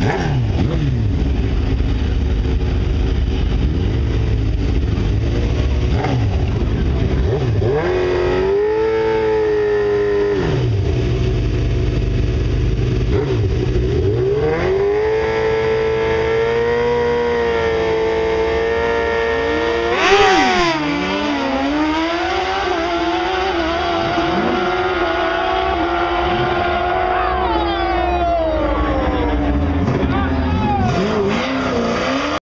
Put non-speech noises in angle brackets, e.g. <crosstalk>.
Hmm. <clears throat>